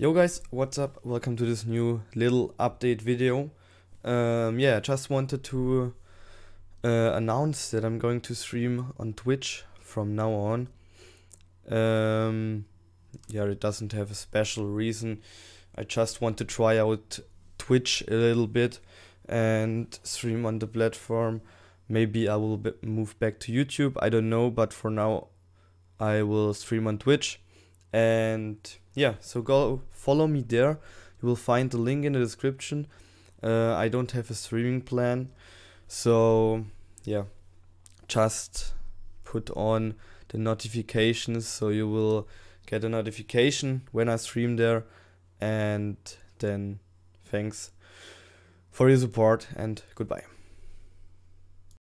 Yo guys, what's up? Welcome to this new little update video. Um, yeah, I just wanted to uh, announce that I'm going to stream on Twitch from now on. Um, yeah, it doesn't have a special reason. I just want to try out Twitch a little bit and stream on the platform. Maybe I will move back to YouTube. I don't know, but for now I will stream on Twitch. And yeah, so go follow me there. You will find the link in the description. Uh, I don't have a streaming plan, so yeah, just put on the notifications so you will get a notification when I stream there. And then thanks for your support and goodbye.